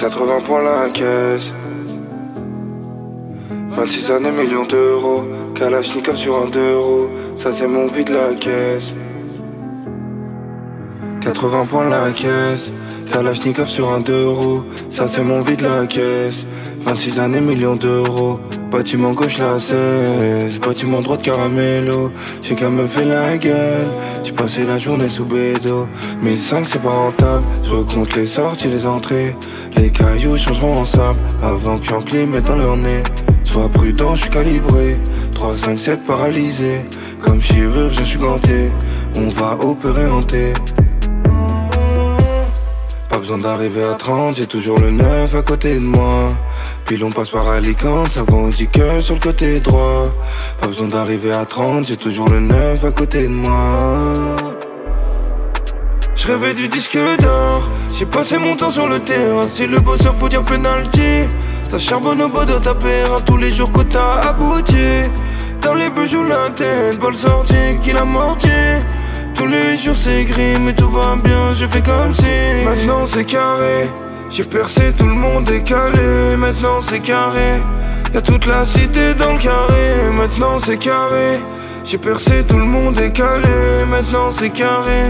80 points la caisse. 26 années, millions d'euros. Kalachnikov sur un euro. Ça, c'est mon vide la caisse. 80 points la caisse. Kalachnikov sur un euro. Ça, c'est mon vide la caisse. 26 années, millions d'euros. Bâtiment gauche la 16, bâtiment droite caramello. J'ai qu'à me faire la gueule. J'ai passé la journée sous bédo. 1005 c'est pas rentable. Je recompte les sorties, les entrées. Les cailloux changeront en sable avant qu'un clim dans leur nez. Sois prudent, je suis calibré. 3, 5, 7 paralysé. Comme chirurgien, je suis ganté. On va opérer en T. Besoin d'arriver à 30, j'ai toujours le 9 à côté de moi. Puis l'on passe par Alicante, ça va au que sur le côté droit. Pas besoin d'arriver à 30, j'ai toujours le 9 à côté de moi. Je rêvais du disque d'or, j'ai passé mon temps sur le terrain. Si le bosseur faut dire penalty, ça charbonne au bas de ta paire. Tous les jours que t'as abouti, dans les bijoux la tête, balle sortie, qu'il a morti. Tous les jours c'est gris mais tout va bien, je fais comme si. Maintenant c'est carré, j'ai percé tout le monde est calé. Maintenant c'est carré, y'a toute la cité dans le carré. Maintenant c'est carré, j'ai percé tout le monde est calé. Maintenant c'est carré.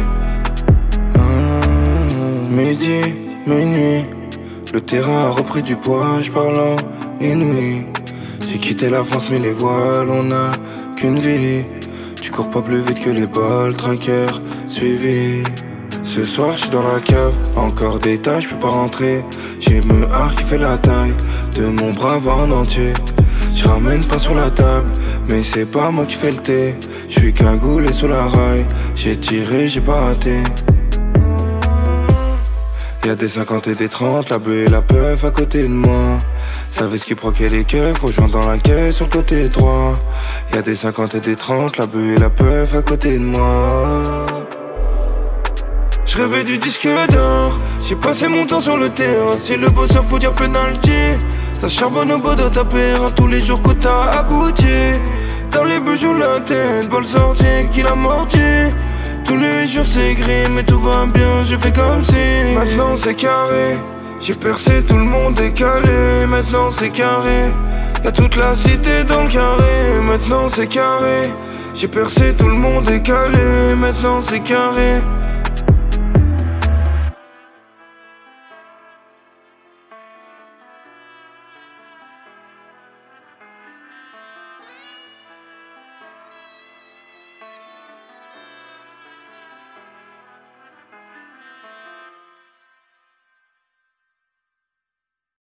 Ah, Midi, minuit, le terrain a repris du poids, je parle inouï J'ai quitté la France mais les voiles, on a qu'une vie tu cours pas plus vite que les balles, tracker, suivi. Ce soir, je suis dans la cave, encore des tâches, je peux pas rentrer. J'ai me hard qui fait la taille de mon brave en entier. Je ramène pas sur la table, mais c'est pas moi qui fais le thé. Je suis cagoulé sous la raille, j'ai tiré, j'ai pas raté. Y'a des 50 et des 30, la bœuf et la peuf à côté de moi. Savez ce qui proquait les keufs, rejoint dans la caisse sur le côté droit. Y'a des 50 et des 30, la bœuf et la peuf à côté de moi. Je rêvais du disque d'or, j'ai passé mon temps sur le terrain. Si le bosseur faut dire penalty, ça charbonne au bas de ta paire. Tous les jours que t'as abouti, dans les bijoux la tête, balle sortie, qu'il a morti. Tous les jours c'est gris mais tout va bien, je fais comme si. Maintenant c'est carré, j'ai percé tout le monde est calé. Maintenant c'est carré, y'a toute la cité dans le carré. Maintenant c'est carré, j'ai percé tout le monde est calé. Maintenant c'est carré